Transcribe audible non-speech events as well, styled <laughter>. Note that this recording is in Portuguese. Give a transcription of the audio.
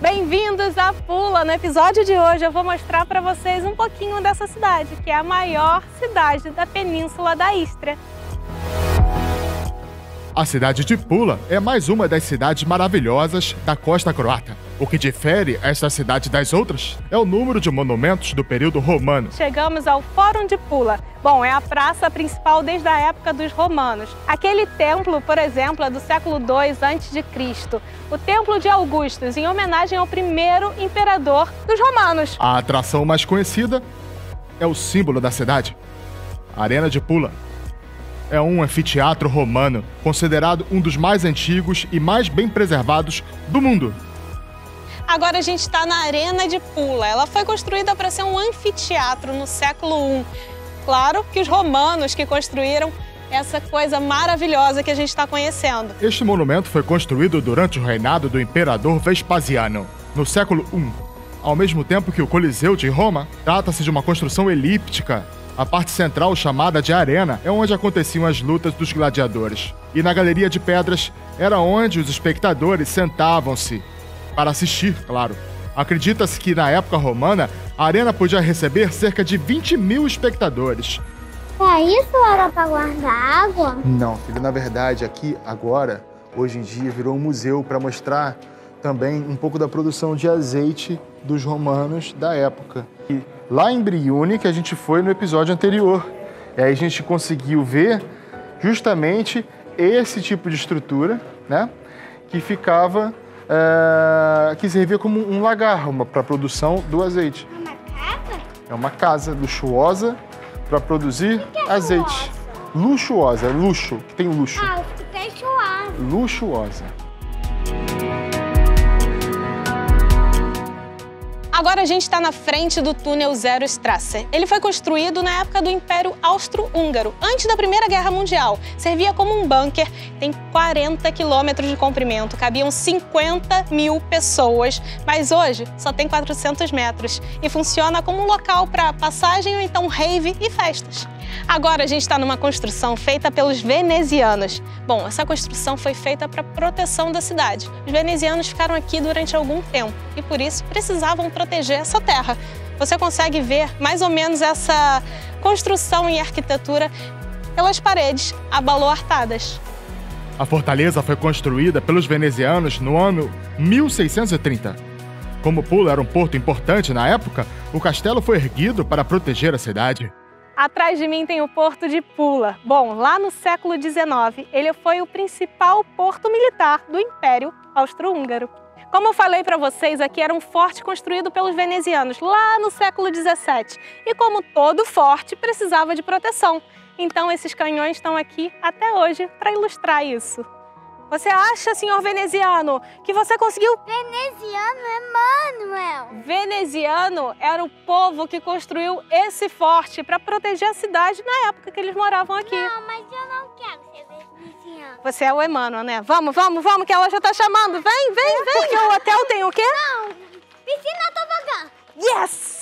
Bem-vindos a Pula! No episódio de hoje eu vou mostrar para vocês um pouquinho dessa cidade, que é a maior cidade da Península da Istria. A cidade de Pula é mais uma das cidades maravilhosas da costa croata. O que difere esta cidade das outras é o número de monumentos do período romano. Chegamos ao Fórum de Pula. Bom, é a praça principal desde a época dos romanos. Aquele templo, por exemplo, é do século II a.C. O Templo de Augustus, em homenagem ao primeiro imperador dos romanos. A atração mais conhecida é o símbolo da cidade, a Arena de Pula é um anfiteatro romano, considerado um dos mais antigos e mais bem preservados do mundo. Agora a gente está na Arena de Pula. Ela foi construída para ser um anfiteatro no século I. Claro que os romanos que construíram essa coisa maravilhosa que a gente está conhecendo. Este monumento foi construído durante o reinado do imperador Vespasiano, no século I. Ao mesmo tempo que o Coliseu de Roma, trata-se de uma construção elíptica a parte central, chamada de arena, é onde aconteciam as lutas dos gladiadores. E na galeria de pedras era onde os espectadores sentavam-se para assistir, claro. Acredita-se que na época romana a arena podia receber cerca de 20 mil espectadores. É isso era para guardar água? Não, filho, na verdade aqui agora, hoje em dia, virou um museu para mostrar também um pouco da produção de azeite dos romanos da época. E lá em Briune, que a gente foi no episódio anterior. E aí a gente conseguiu ver justamente esse tipo de estrutura, né? Que ficava, é, que servia como um lagar para a produção do azeite. É uma casa? É uma casa luxuosa para produzir que é azeite. Luxuosa, luxo, que tem luxo. Ah, fiquei suave. Luxuosa. Agora a gente está na frente do túnel Zero Strasser. Ele foi construído na época do Império Austro-Húngaro, antes da Primeira Guerra Mundial. Servia como um bunker, tem 40 quilômetros de comprimento, cabiam 50 mil pessoas, mas hoje só tem 400 metros e funciona como um local para passagem ou então rave e festas. Agora a gente está numa construção feita pelos venezianos. Bom, essa construção foi feita para proteção da cidade. Os venezianos ficaram aqui durante algum tempo e por isso precisavam proteger essa terra. Você consegue ver mais ou menos essa construção e arquitetura pelas paredes abaluartadas. A fortaleza foi construída pelos venezianos no ano 1630. Como Pula era um porto importante na época, o castelo foi erguido para proteger a cidade. Atrás de mim tem o Porto de Pula. Bom, lá no século XIX, ele foi o principal porto militar do Império Austro-Húngaro. Como eu falei para vocês, aqui era um forte construído pelos venezianos lá no século XVII. E como todo forte, precisava de proteção. Então esses canhões estão aqui até hoje para ilustrar isso. Você acha, senhor veneziano, que você conseguiu? Veneziano é Manuel. Veneziano era o povo que construiu esse forte para proteger a cidade na época que eles moravam aqui. Não, mas eu não quero ser veneziano. Você é o Emmanuel, né? Vamos, vamos, vamos, que ela já tá chamando. Vem, vem, vem. <laughs> Porque o hotel tem o quê? Não, piscina tobogã. Yes!